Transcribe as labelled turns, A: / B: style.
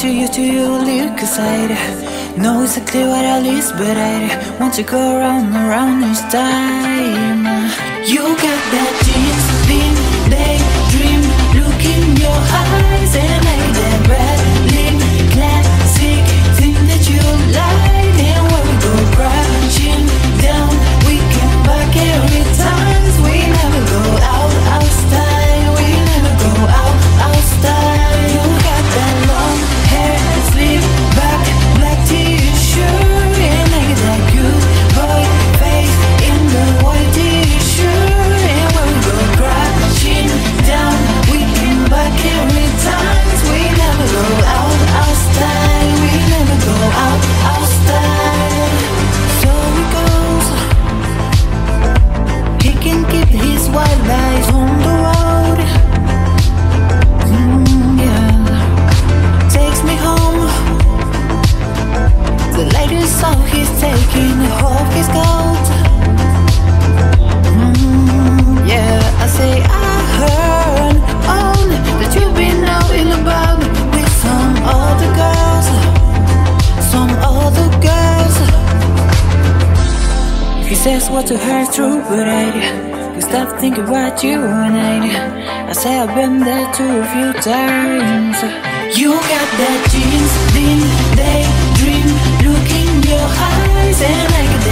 A: to you, to you, look aside Know exactly what I lose, but I want to go round and round each time? You got that jeans, thin, daydream Look in your eyes and He says what to her true, but I can stop thinking about you and I I say I've been there too a few times. You got that jeans, thin daydream Look in your eyes and I red